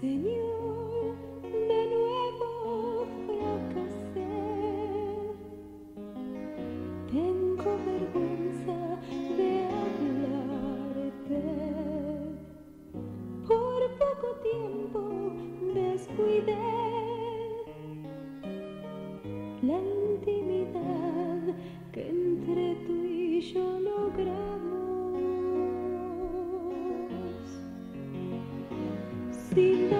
Señor, de nuevo fracasé. Tengo vergüenza de hablarte. Por poco tiempo descuidé la intimidad que entre tú y yo logramos. Sin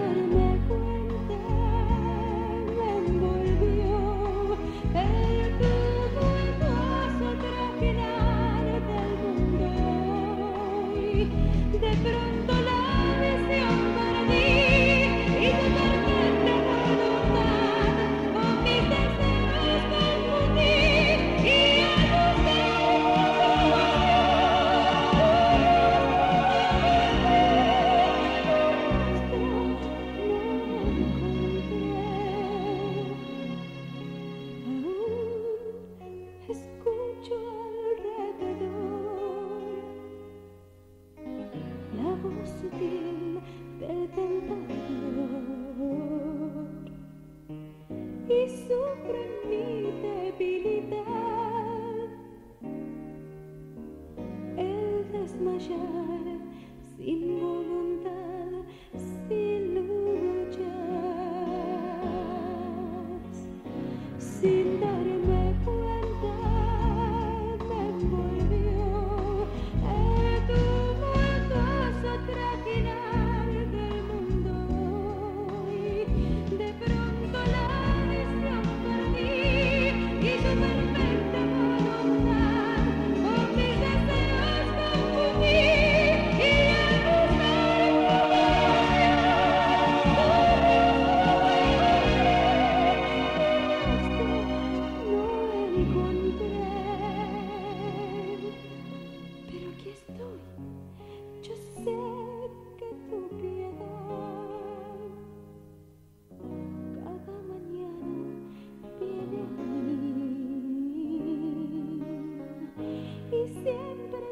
y siempre.